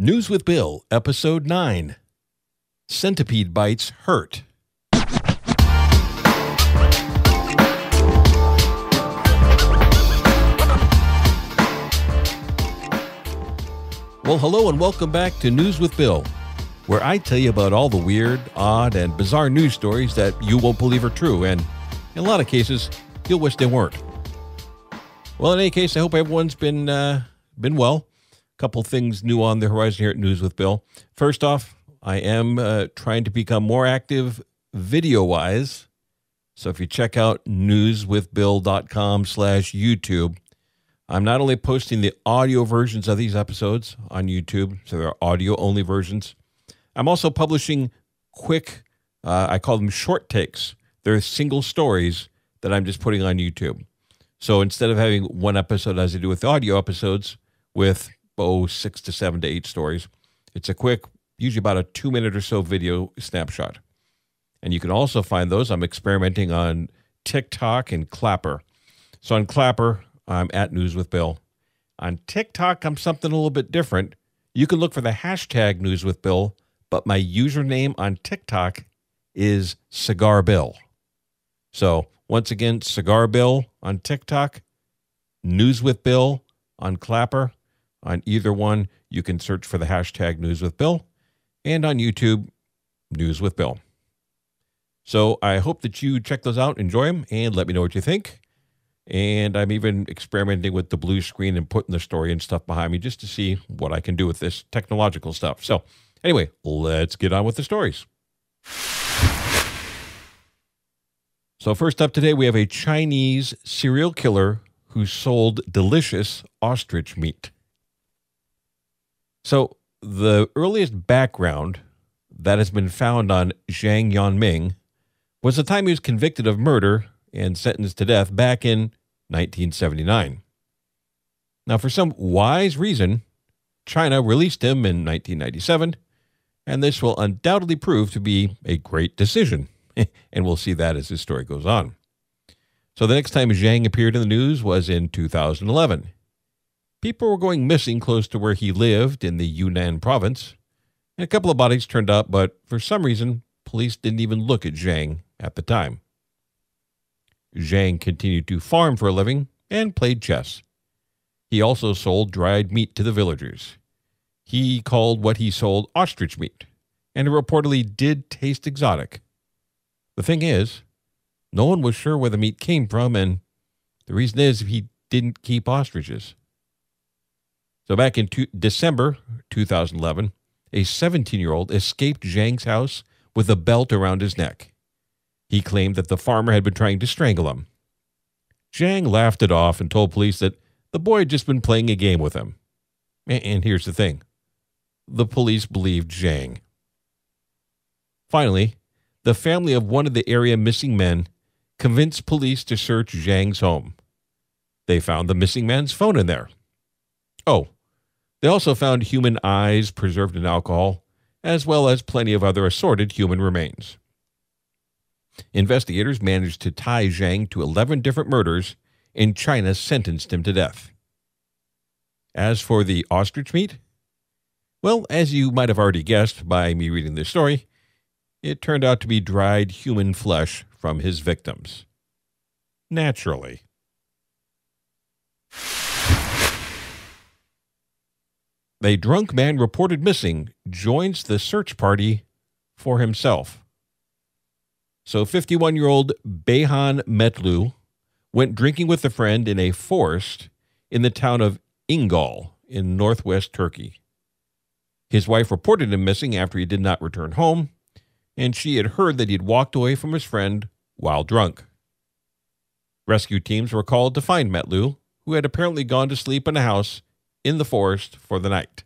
News with Bill, Episode 9 Centipede Bites Hurt. Well, hello and welcome back to News with Bill, where I tell you about all the weird, odd, and bizarre news stories that you won't believe are true, and in a lot of cases, you'll wish they weren't. Well, in any case, I hope everyone's been uh, been well. Couple things new on the horizon here at News with Bill. First off, I am uh, trying to become more active video wise. So if you check out newswithbill.com slash YouTube, I'm not only posting the audio versions of these episodes on YouTube, so they're audio only versions. I'm also publishing quick, uh, I call them short takes. They're single stories that I'm just putting on YouTube. So instead of having one episode as I do with audio episodes with, oh, six to seven to eight stories, it's a quick, usually about a two minute or so video snapshot. And you can also find those. I'm experimenting on TikTok and Clapper. So on Clapper, I'm at News with Bill. On TikTok, I'm something a little bit different. You can look for the hashtag News with Bill, but my username on TikTok is Cigar Bill. So once again, Cigar Bill on TikTok, News with Bill on Clapper. On either one, you can search for the hashtag News with Bill, and on YouTube, News with Bill. So I hope that you check those out, enjoy them, and let me know what you think. And I'm even experimenting with the blue screen and putting the story and stuff behind me just to see what I can do with this technological stuff. So, anyway, let's get on with the stories. So, first up today, we have a Chinese serial killer who sold delicious ostrich meat. So, the earliest background that has been found on Zhang Yanming was the time he was convicted of murder and sentenced to death back in 1979. Now, for some wise reason, China released him in 1997, and this will undoubtedly prove to be a great decision. and we'll see that as this story goes on. So the next time Zhang appeared in the news was in 2011. People were going missing close to where he lived in the Yunnan province. And a couple of bodies turned up, but for some reason, police didn't even look at Zhang at the time. Zhang continued to farm for a living and played chess. He also sold dried meat to the villagers. He called what he sold ostrich meat, and it reportedly did taste exotic. The thing is, no one was sure where the meat came from, and the reason is he didn't keep ostriches. So back in two, December 2011, a 17 year old escaped Zhang's house with a belt around his neck. He claimed that the farmer had been trying to strangle him. Zhang laughed it off and told police that the boy had just been playing a game with him. And here's the thing the police believed Zhang. Finally, the family of one of the area missing men convinced police to search Zhang's home. They found the missing man's phone in there. Oh, they also found human eyes preserved in alcohol, as well as plenty of other assorted human remains. Investigators managed to tie Zhang to 11 different murders, and China sentenced him to death. As for the ostrich meat, well, as you might have already guessed by me reading this story, it turned out to be dried human flesh from his victims. Naturally. A drunk man reported missing joins the search party for himself. So, 51 year old Beyhan Mutlu went drinking with a friend in a forest in the town of Ingal in northwest Turkey. His wife reported him missing after he did not return home, and she had heard that he had walked away from his friend while drunk. Rescue teams were called to find Mutlu, who had apparently gone to sleep in a house in the forest for the night.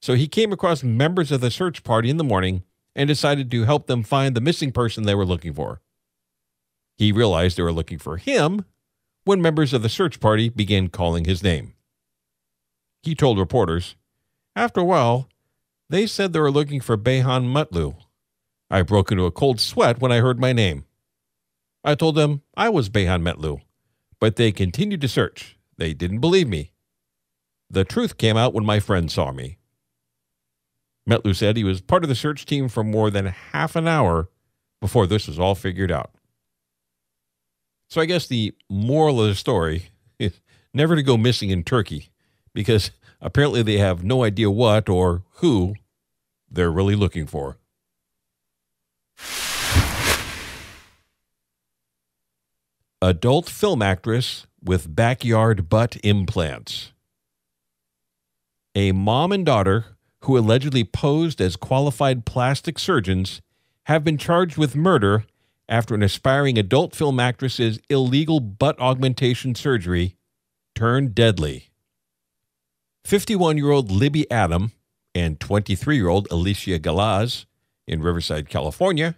So he came across members of the search party in the morning and decided to help them find the missing person they were looking for. He realized they were looking for him when members of the search party began calling his name. He told reporters, After a while, they said they were looking for Beyhan Mutlu, I broke into a cold sweat when I heard my name. I told them I was Beyhan Mutlu, but they continued to search. They didn't believe me. The truth came out when my friend saw me. Mutlu said he was part of the search team for more than half an hour before this was all figured out. So I guess the moral of the story is never to go missing in Turkey because apparently they have no idea what or who they're really looking for. Adult film actress with backyard butt implants. A mom and daughter who allegedly posed as qualified plastic surgeons have been charged with murder after an aspiring adult film actress's illegal butt augmentation surgery turned deadly. 51 year old Libby Adam and 23 year old Alicia Galaz in Riverside, California,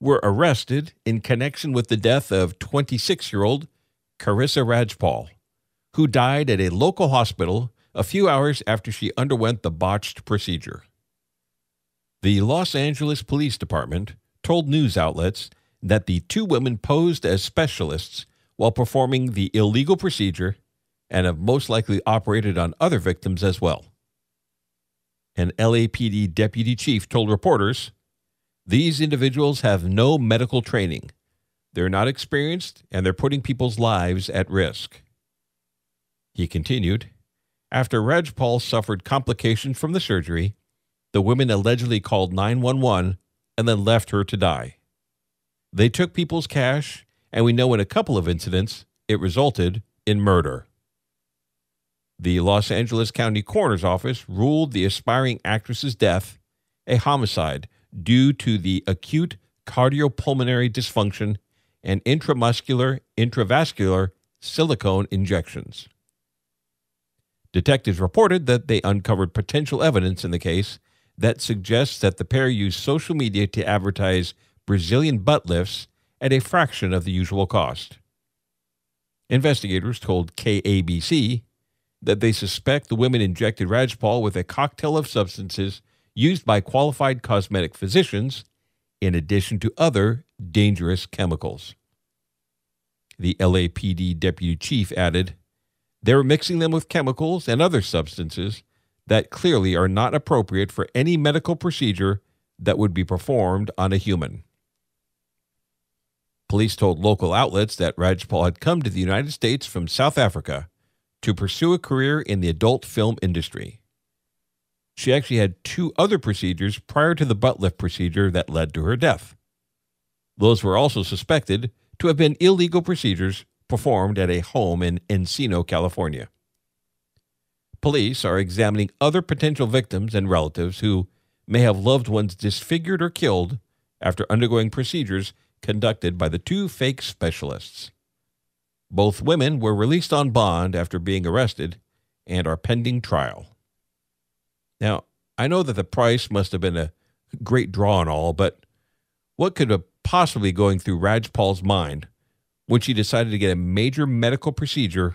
were arrested in connection with the death of 26 year old Carissa Rajpal, who died at a local hospital a few hours after she underwent the botched procedure. The Los Angeles Police Department told news outlets that the two women posed as specialists while performing the illegal procedure and have most likely operated on other victims as well. An LAPD deputy chief told reporters these individuals have no medical training. They're not experienced and they're putting people's lives at risk. He continued after Rajpal suffered complications from the surgery, the women allegedly called 911 and then left her to die. They took people's cash, and we know in a couple of incidents it resulted in murder. The Los Angeles County Coroner's Office ruled the aspiring actress's death a homicide due to the acute cardiopulmonary dysfunction and intramuscular intravascular silicone injections. Detectives reported that they uncovered potential evidence in the case that suggests that the pair used social media to advertise Brazilian butt lifts at a fraction of the usual cost. Investigators told KABC that they suspect the women injected Rajpal with a cocktail of substances used by qualified cosmetic physicians, in addition to other dangerous chemicals. The LAPD deputy chief added, they were mixing them with chemicals and other substances that clearly are not appropriate for any medical procedure that would be performed on a human. Police told local outlets that Rajpal had come to the United States from South Africa to pursue a career in the adult film industry. She actually had two other procedures prior to the butt lift procedure that led to her death. Those were also suspected to have been illegal procedures performed at a home in Encino, California. Police are examining other potential victims and relatives who may have loved ones disfigured or killed after undergoing procedures conducted by the two fake specialists. Both women were released on bond after being arrested and are pending trial. Now, I know that the price must have been a great draw and all, but what could have possibly going through Rajpal's mind when she decided to get a major medical procedure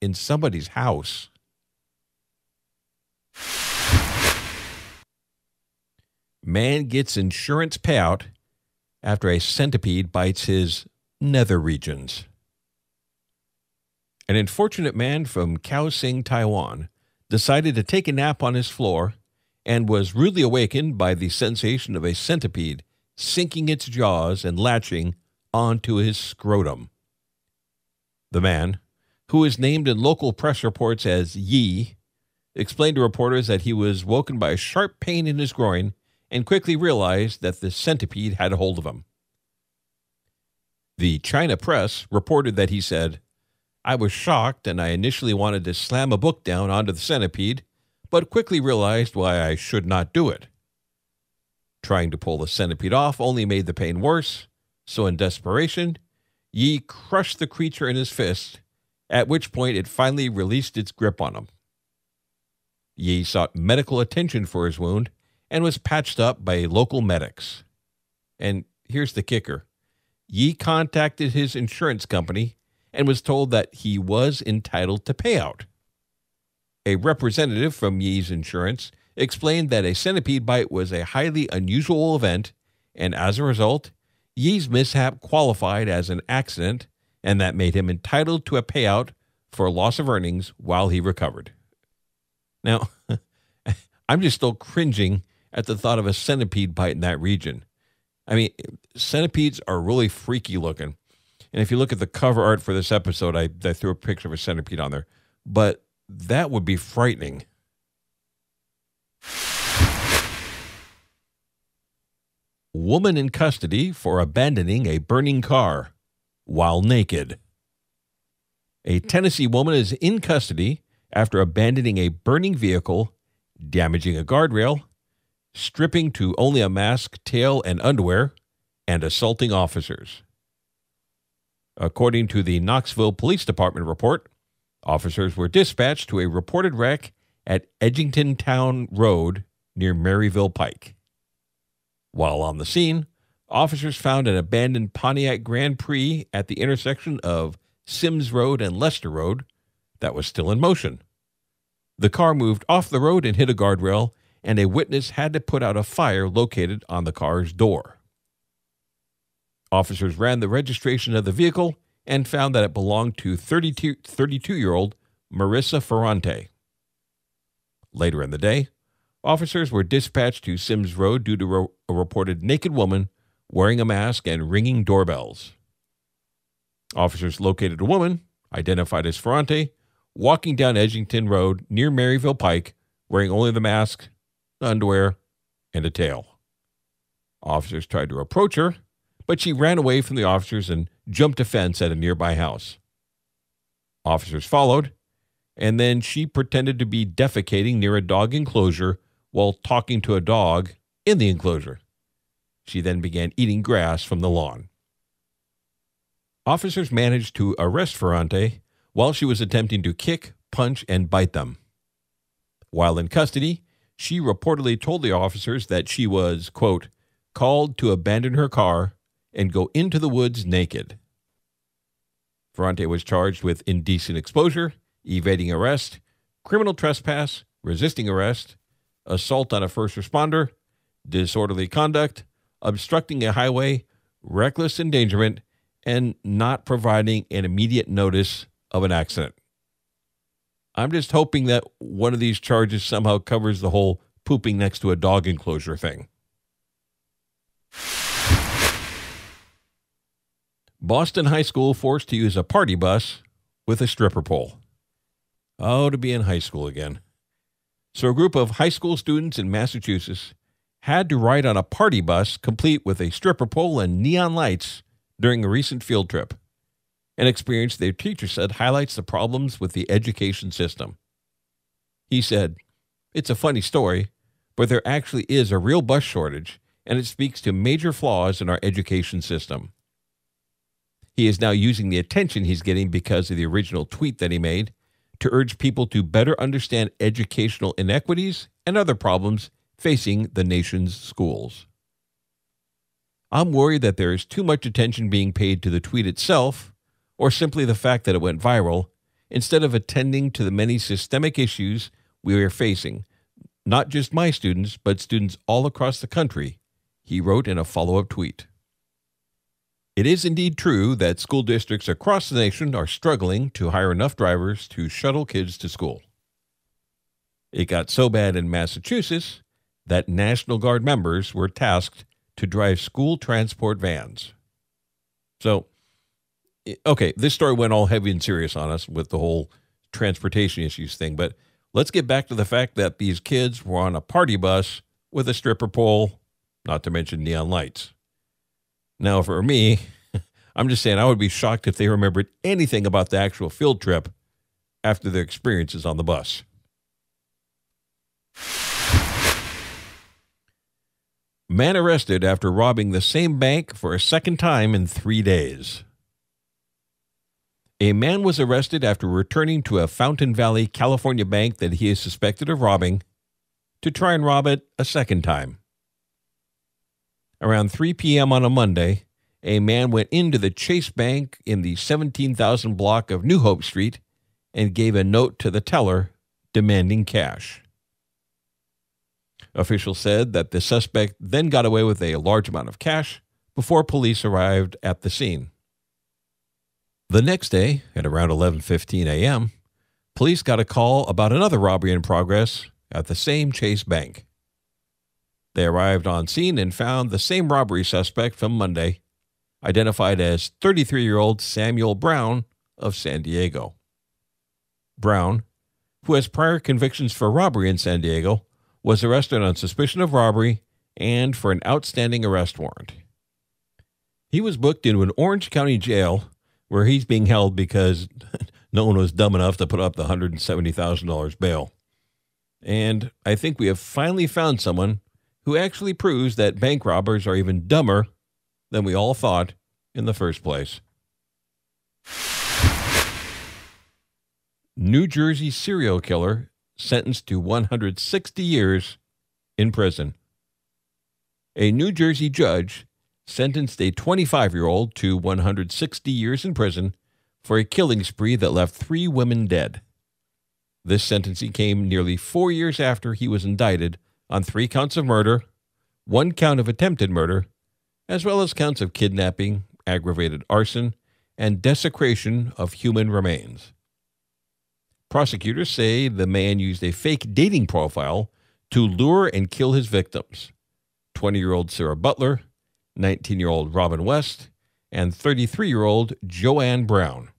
in somebody's house. Man gets insurance payout after a centipede bites his nether regions. An unfortunate man from Kaohsiung, Taiwan, decided to take a nap on his floor and was rudely awakened by the sensation of a centipede sinking its jaws and latching onto his scrotum. The man, who is named in local press reports as Yi, explained to reporters that he was woken by a sharp pain in his groin and quickly realized that the centipede had a hold of him. The China press reported that he said, I was shocked and I initially wanted to slam a book down onto the centipede, but quickly realized why I should not do it. Trying to pull the centipede off only made the pain worse, so in desperation, Yi crushed the creature in his fist, at which point it finally released its grip on him. Yi sought medical attention for his wound and was patched up by local medics. And here's the kicker Yi contacted his insurance company and was told that he was entitled to payout. A representative from Yi's insurance explained that a centipede bite was a highly unusual event, and as a result, Yi's mishap qualified as an accident, and that made him entitled to a payout for loss of earnings while he recovered. Now, I'm just still cringing at the thought of a centipede bite in that region. I mean, centipedes are really freaky looking. And if you look at the cover art for this episode, I, I threw a picture of a centipede on there. But that would be frightening. Woman in custody for abandoning a burning car while naked. A Tennessee woman is in custody after abandoning a burning vehicle, damaging a guardrail, stripping to only a mask, tail, and underwear, and assaulting officers. According to the Knoxville Police Department report, officers were dispatched to a reported wreck at Edgington Town Road near Maryville Pike. While on the scene, officers found an abandoned Pontiac Grand Prix at the intersection of Sims Road and Lester Road that was still in motion. The car moved off the road and hit a guardrail, and a witness had to put out a fire located on the car's door. Officers ran the registration of the vehicle and found that it belonged to 32 year old Marissa Ferrante. Later in the day, officers were dispatched to Sims Road due to a reported naked woman wearing a mask and ringing doorbells. Officers located a woman, identified as Ferrante, walking down Edgington Road near Maryville Pike, wearing only the mask, underwear, and a tail. Officers tried to approach her, but she ran away from the officers and jumped a fence at a nearby house. Officers followed, and then she pretended to be defecating near a dog enclosure while talking to a dog in the enclosure. She then began eating grass from the lawn. Officers managed to arrest Ferrante while she was attempting to kick, punch, and bite them. While in custody, she reportedly told the officers that she was, quote, called to abandon her car and go into the woods naked. Ferrante was charged with indecent exposure, evading arrest, criminal trespass, resisting arrest, assault on a first responder, disorderly conduct, obstructing a highway, reckless endangerment, and not providing an immediate notice of an accident. I'm just hoping that one of these charges somehow covers the whole pooping next to a dog enclosure thing. Boston High School forced to use a party bus with a stripper pole. Oh, to be in high school again. So, a group of high school students in Massachusetts had to ride on a party bus complete with a stripper pole and neon lights during a recent field trip. An experience their teacher said highlights the problems with the education system. He said, It's a funny story, but there actually is a real bus shortage, and it speaks to major flaws in our education system. He is now using the attention he's getting because of the original tweet that he made to urge people to better understand educational inequities and other problems facing the nation's schools. I'm worried that there is too much attention being paid to the tweet itself, or simply the fact that it went viral, instead of attending to the many systemic issues we are facing, not just my students, but students all across the country, he wrote in a follow up tweet. It is indeed true that school districts across the nation are struggling to hire enough drivers to shuttle kids to school. It got so bad in Massachusetts that National Guard members were tasked to drive school transport vans. So, okay, this story went all heavy and serious on us with the whole transportation issues thing, but let's get back to the fact that these kids were on a party bus with a stripper pole, not to mention neon lights. Now, for me, I'm just saying I would be shocked if they remembered anything about the actual field trip after their experiences on the bus. Man arrested after robbing the same bank for a second time in three days. A man was arrested after returning to a Fountain Valley, California bank that he is suspected of robbing to try and rob it a second time. Around 3 p.m. on a Monday, a man went into the Chase Bank in the 17,000 block of New Hope Street and gave a note to the teller demanding cash. Officials said that the suspect then got away with a large amount of cash before police arrived at the scene. The next day, at around 11:15 a.m., police got a call about another robbery in progress at the same Chase Bank. They arrived on scene and found the same robbery suspect from Monday, identified as 33 year old Samuel Brown of San Diego. Brown, who has prior convictions for robbery in San Diego, was arrested on suspicion of robbery and for an outstanding arrest warrant. He was booked into an Orange County jail where he's being held because no one was dumb enough to put up the $170,000 bail. And I think we have finally found someone who actually proves that bank robbers are even dumber than we all thought in the first place. New Jersey serial killer sentenced to 160 years in prison. A New Jersey judge sentenced a 25 year old to 160 years in prison for a killing spree that left three women dead. This sentencing came nearly four years after he was indicted on three counts of murder, one count of attempted murder, as well as counts of kidnapping, aggravated arson, and desecration of human remains. Prosecutors say the man used a fake dating profile to lure and kill his victims 20 year old Sarah Butler, 19 year old Robin West, and 33 year old Joanne Brown.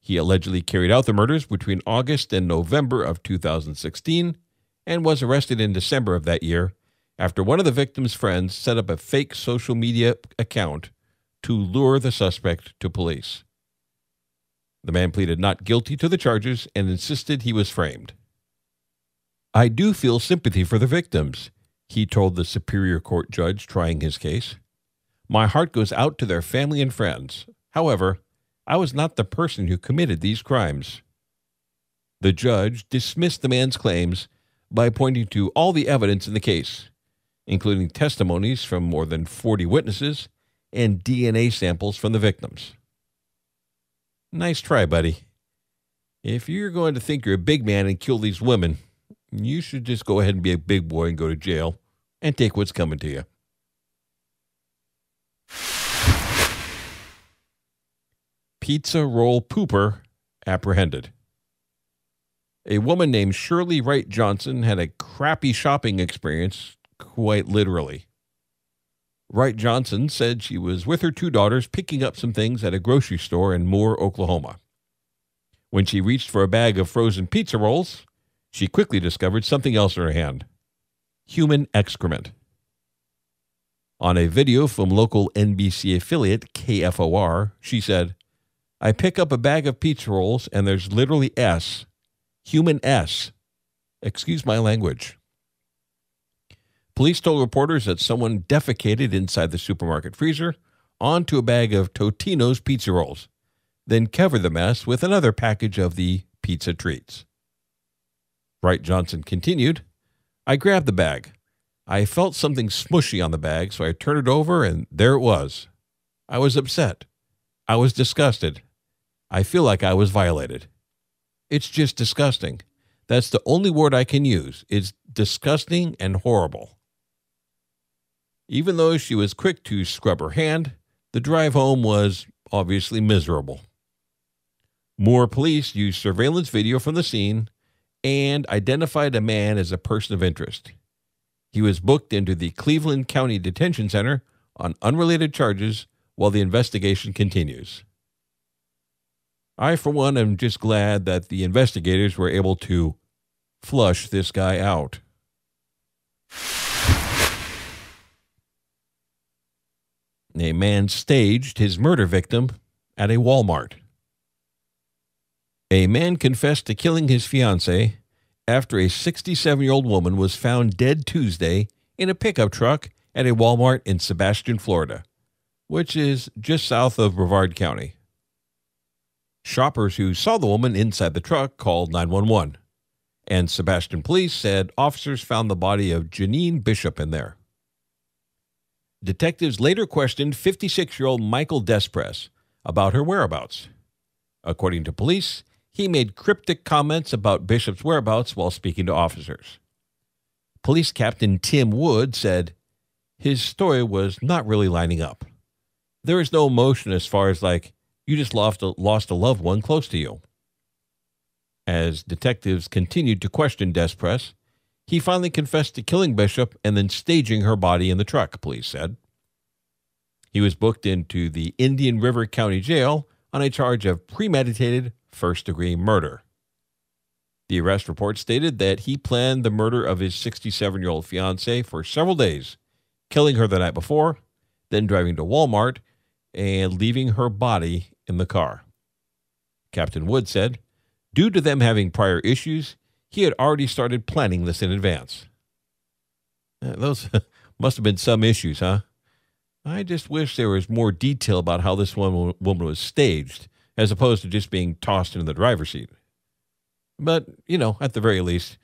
He allegedly carried out the murders between August and November of 2016 and was arrested in December of that year after one of the victim's friends set up a fake social media account to lure the suspect to police. The man pleaded not guilty to the charges and insisted he was framed. I do feel sympathy for the victims, he told the Superior Court judge trying his case. My heart goes out to their family and friends. However, I was not the person who committed these crimes. The judge dismissed the man's claims by pointing to all the evidence in the case, including testimonies from more than 40 witnesses and DNA samples from the victims. Nice try, buddy. If you're going to think you're a big man and kill these women, you should just go ahead and be a big boy and go to jail and take what's coming to you. pizza roll pooper apprehended. A woman named Shirley Wright Johnson had a crappy shopping experience, quite literally. Wright Johnson said she was with her two daughters picking up some things at a grocery store in Moore, Oklahoma. When she reached for a bag of frozen pizza rolls, she quickly discovered something else in her hand human excrement. On a video from local NBC affiliate KFOR, she said, I pick up a bag of pizza rolls and there's literally S, human S. Excuse my language. Police told reporters that someone defecated inside the supermarket freezer onto a bag of Totino's pizza rolls, then covered the mess with another package of the pizza treats. Wright Johnson continued, I grabbed the bag. I felt something smushy on the bag, so I turned it over, and there it was. I was upset. I was disgusted. I feel like I was violated. It's just disgusting. That's the only word I can use. It's disgusting and horrible. Even though she was quick to scrub her hand, the drive home was obviously miserable. Moore police used surveillance video from the scene and identified a man as a person of interest. He was booked into the Cleveland County Detention Center on unrelated charges while the investigation continues. I, for one, am just glad that the investigators were able to flush this guy out. A man staged his murder victim at a Walmart. A man confessed to killing his fiancee after a 67 year old woman was found dead Tuesday in a pickup truck at a Walmart in Sebastian, Florida, which is just south of Brevard County. Shoppers who saw the woman inside the truck called 911, and Sebastian police said officers found the body of Janine Bishop in there. Detectives later questioned 56 year old Michael Despres about her whereabouts. According to police, he made cryptic comments about Bishop's whereabouts while speaking to officers. Police Captain Tim Wood said his story was not really lining up. There is no emotion as far as, like, you just lost a, lost a loved one close to you. As detectives continued to question Despres, he finally confessed to killing Bishop and then staging her body in the truck, police said. He was booked into the Indian River County Jail on a charge of premeditated first degree murder. The arrest report stated that he planned the murder of his 67 year old fiancee for several days, killing her the night before, then driving to Walmart and leaving her body in the car. Captain Wood said, due to them having prior issues, he had already started planning this in advance. Uh, those must have been some issues, huh? I just wish there was more detail about how this one woman was staged, as opposed to just being tossed into the driver's seat. But, you know, at the very least,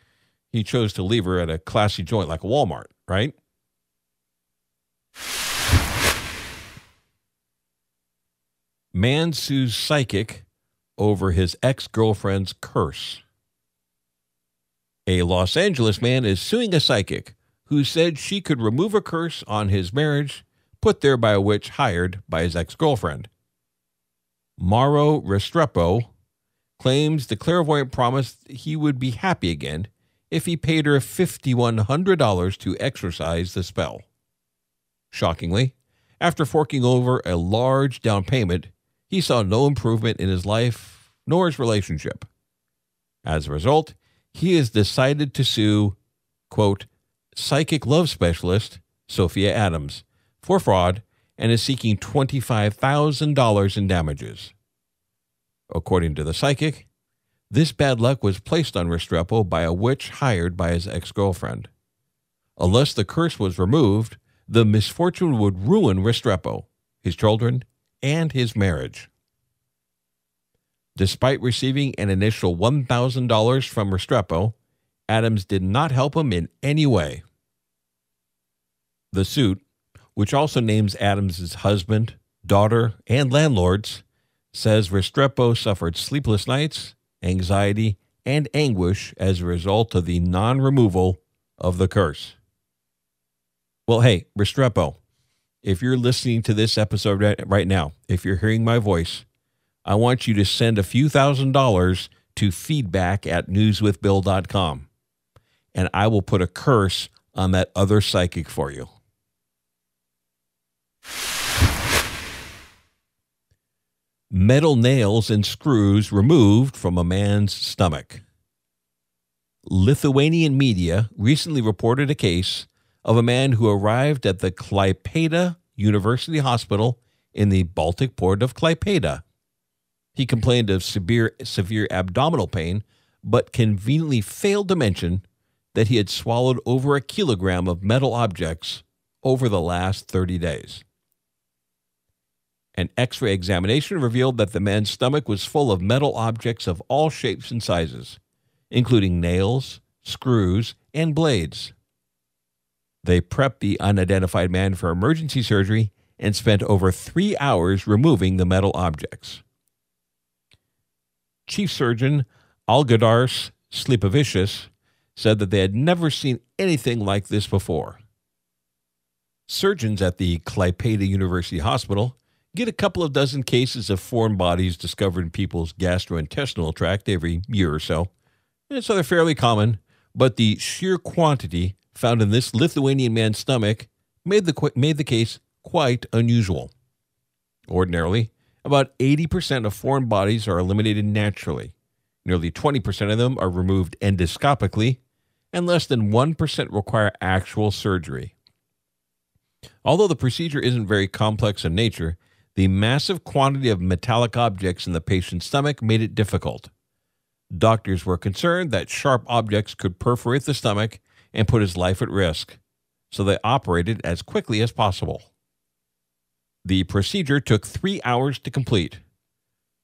he chose to leave her at a classy joint like a Walmart, right? Man sues psychic over his ex girlfriend's curse. A Los Angeles man is suing a psychic who said she could remove a curse on his marriage put there by a witch hired by his ex girlfriend. Mauro Restrepo claims the clairvoyant promised he would be happy again if he paid her $5,100 to exorcise the spell. Shockingly, after forking over a large down payment, he saw no improvement in his life nor his relationship. As a result, he has decided to sue, quote, psychic love specialist Sophia Adams for fraud and is seeking $25,000 in damages. According to the psychic, this bad luck was placed on Restrepo by a witch hired by his ex girlfriend. Unless the curse was removed, the misfortune would ruin Restrepo, his children, and his marriage. Despite receiving an initial $1,000 from Restrepo, Adams did not help him in any way. The suit, which also names Adams' husband, daughter, and landlords, says Restrepo suffered sleepless nights, anxiety, and anguish as a result of the non removal of the curse. Well, hey, Restrepo, if you're listening to this episode right now, if you're hearing my voice, I want you to send a few thousand dollars to feedback at newswithbill.com and I will put a curse on that other psychic for you. Metal nails and screws removed from a man's stomach. Lithuanian media recently reported a case of a man who arrived at the Klaipeda University Hospital in the Baltic port of Klaipeda. He complained of severe, severe abdominal pain, but conveniently failed to mention that he had swallowed over a kilogram of metal objects over the last 30 days. An x ray examination revealed that the man's stomach was full of metal objects of all shapes and sizes, including nails, screws, and blades. They prepped the unidentified man for emergency surgery and spent over three hours removing the metal objects. Chief Surgeon Algirdas Slipovicius said that they had never seen anything like this before. Surgeons at the Klaipeda University Hospital get a couple of dozen cases of foreign bodies discovered in people's gastrointestinal tract every year or so. And so they're fairly common, but the sheer quantity found in this Lithuanian man's stomach made the, made the case quite unusual. Ordinarily, about 80% of foreign bodies are eliminated naturally. Nearly 20% of them are removed endoscopically, and less than 1% require actual surgery. Although the procedure isn't very complex in nature, the massive quantity of metallic objects in the patient's stomach made it difficult. Doctors were concerned that sharp objects could perforate the stomach and put his life at risk, so they operated as quickly as possible. The procedure took three hours to complete,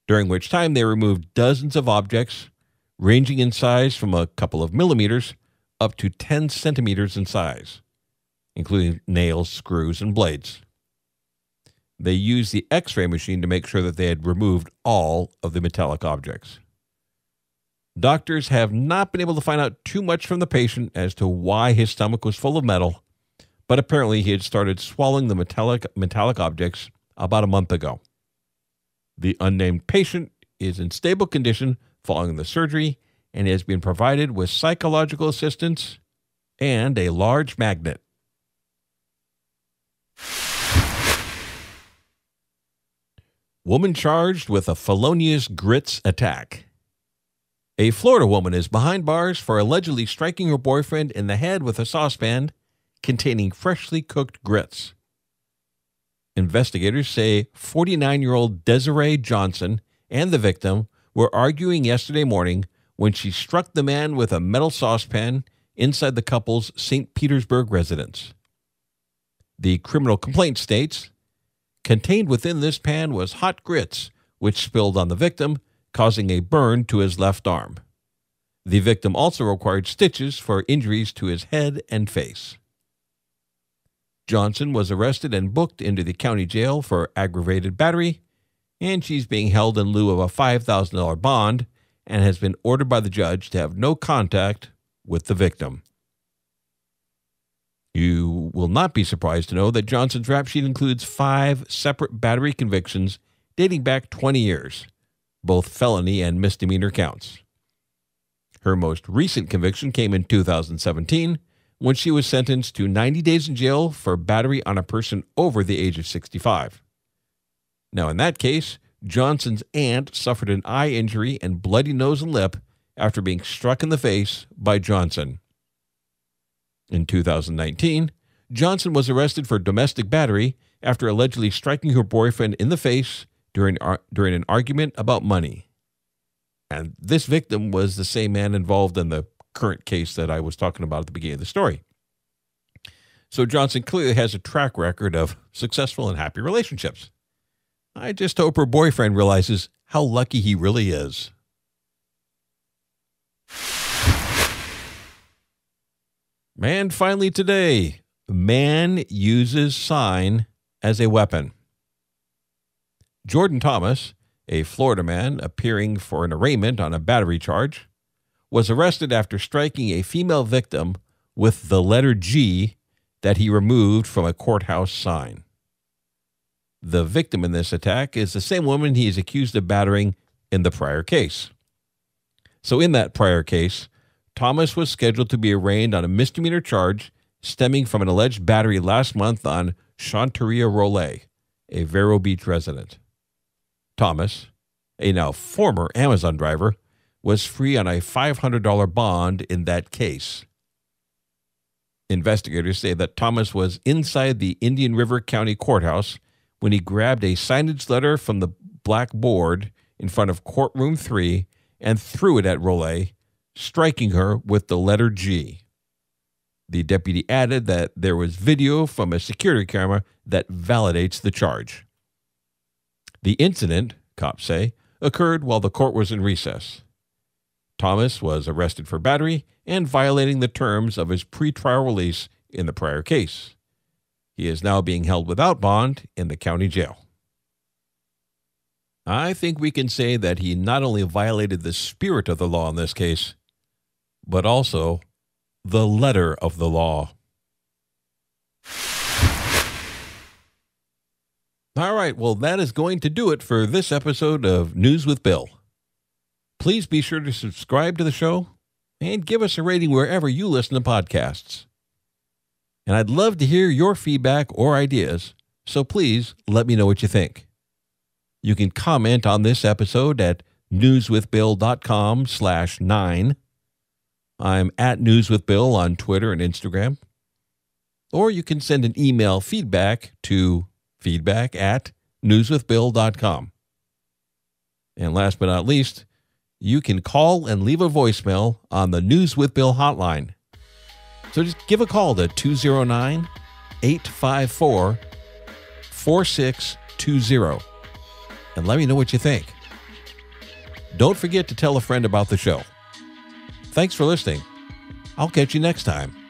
during which time they removed dozens of objects, ranging in size from a couple of millimeters up to 10 centimeters in size, including nails, screws, and blades. They used the x ray machine to make sure that they had removed all of the metallic objects. Doctors have not been able to find out too much from the patient as to why his stomach was full of metal, but apparently he had started swallowing the metallic, metallic objects about a month ago. The unnamed patient is in stable condition following the surgery and has been provided with psychological assistance and a large magnet. Woman charged with a felonious grits attack. A Florida woman is behind bars for allegedly striking her boyfriend in the head with a saucepan containing freshly cooked grits. Investigators say 49 year old Desiree Johnson and the victim were arguing yesterday morning when she struck the man with a metal saucepan inside the couple's St. Petersburg residence. The criminal complaint states Contained within this pan was hot grits, which spilled on the victim, causing a burn to his left arm. The victim also required stitches for injuries to his head and face. Johnson was arrested and booked into the county jail for aggravated battery, and she's being held in lieu of a $5,000 bond and has been ordered by the judge to have no contact with the victim. You will not be surprised to know that Johnson's rap sheet includes five separate battery convictions dating back 20 years, both felony and misdemeanor counts. Her most recent conviction came in 2017 when she was sentenced to 90 days in jail for battery on a person over the age of 65. Now, in that case, Johnson's aunt suffered an eye injury and bloody nose and lip after being struck in the face by Johnson. In 2019, Johnson was arrested for domestic battery after allegedly striking her boyfriend in the face during, uh, during an argument about money. And this victim was the same man involved in the current case that I was talking about at the beginning of the story. So Johnson clearly has a track record of successful and happy relationships. I just hope her boyfriend realizes how lucky he really is. And finally, today, man uses sign as a weapon. Jordan Thomas, a Florida man appearing for an arraignment on a battery charge, was arrested after striking a female victim with the letter G that he removed from a courthouse sign. The victim in this attack is the same woman he is accused of battering in the prior case. So, in that prior case, Thomas was scheduled to be arraigned on a misdemeanor charge stemming from an alleged battery last month on Shantaria Rollet, a Vero Beach resident. Thomas, a now former Amazon driver, was free on a $500 bond in that case. Investigators say that Thomas was inside the Indian River County Courthouse when he grabbed a signage letter from the blackboard in front of courtroom 3 and threw it at Rollet striking her with the letter G. The deputy added that there was video from a security camera that validates the charge. The incident, cops say, occurred while the court was in recess. Thomas was arrested for battery and violating the terms of his pretrial release in the prior case. He is now being held without bond in the county jail. I think we can say that he not only violated the spirit of the law in this case, but also the letter of the law. All right, well, that is going to do it for this episode of News with Bill. Please be sure to subscribe to the show and give us a rating wherever you listen to podcasts. And I'd love to hear your feedback or ideas, so please let me know what you think. You can comment on this episode at newswithbill.com slash nine I'm at News with Bill on Twitter and Instagram. Or you can send an email feedback to feedback at newswithbill.com. And last but not least, you can call and leave a voicemail on the News with Bill hotline. So just give a call to 209 854 4620 and let me know what you think. Don't forget to tell a friend about the show. Thanks for listening. I'll catch you next time.